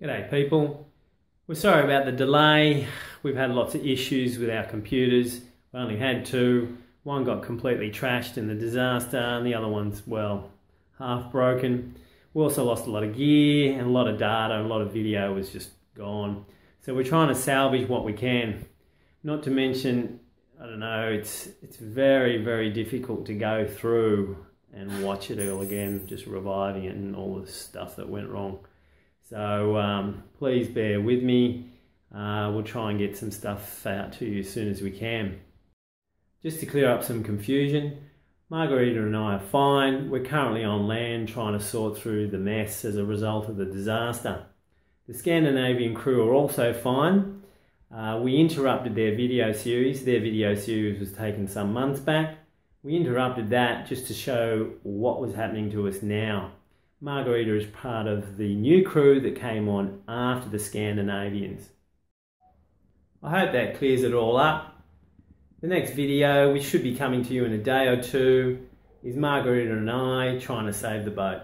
G'day people. We're sorry about the delay. We've had lots of issues with our computers. We only had two. One got completely trashed in the disaster and the other one's, well, half broken. We also lost a lot of gear and a lot of data and a lot of video was just gone. So we're trying to salvage what we can. Not to mention, I don't know, it's, it's very, very difficult to go through and watch it all again, just reviving it and all the stuff that went wrong. So um, please bear with me. Uh, we'll try and get some stuff out to you as soon as we can. Just to clear up some confusion, Margarita and I are fine. We're currently on land trying to sort through the mess as a result of the disaster. The Scandinavian crew are also fine. Uh, we interrupted their video series. Their video series was taken some months back. We interrupted that just to show what was happening to us now. Margarita is part of the new crew that came on after the Scandinavians. I hope that clears it all up. The next video, which should be coming to you in a day or two, is Margarita and I trying to save the boat.